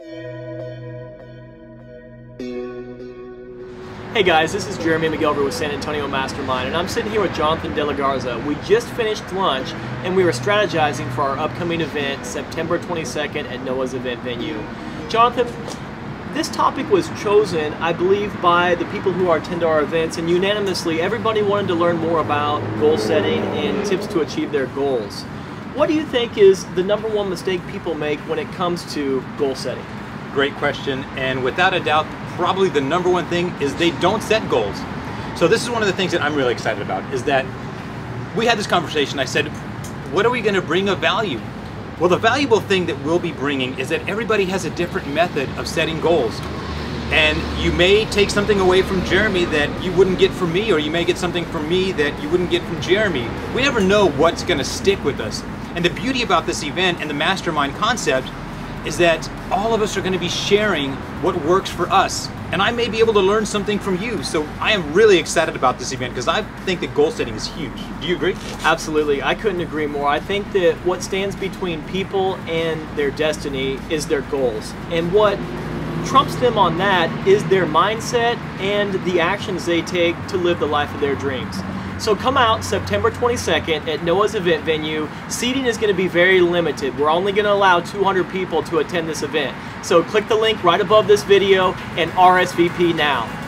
Hey guys, this is Jeremy McGilver with San Antonio Mastermind, and I'm sitting here with Jonathan De La Garza. We just finished lunch, and we were strategizing for our upcoming event, September 22nd at Noah's event venue. Jonathan, this topic was chosen, I believe, by the people who attend our events, and unanimously, everybody wanted to learn more about goal setting and tips to achieve their goals. What do you think is the number one mistake people make when it comes to goal setting? Great question, and without a doubt, probably the number one thing is they don't set goals. So this is one of the things that I'm really excited about is that we had this conversation. I said, what are we going to bring of value? Well, the valuable thing that we'll be bringing is that everybody has a different method of setting goals. And you may take something away from Jeremy that you wouldn't get from me, or you may get something from me that you wouldn't get from Jeremy. We never know what's going to stick with us. And the beauty about this event and the mastermind concept is that all of us are going to be sharing what works for us. And I may be able to learn something from you. So I am really excited about this event because I think that goal setting is huge. Do you agree? Absolutely. I couldn't agree more. I think that what stands between people and their destiny is their goals. And what trumps them on that is their mindset and the actions they take to live the life of their dreams. So come out September 22nd at Noah's event venue. Seating is going to be very limited. We're only going to allow 200 people to attend this event. So click the link right above this video and RSVP now.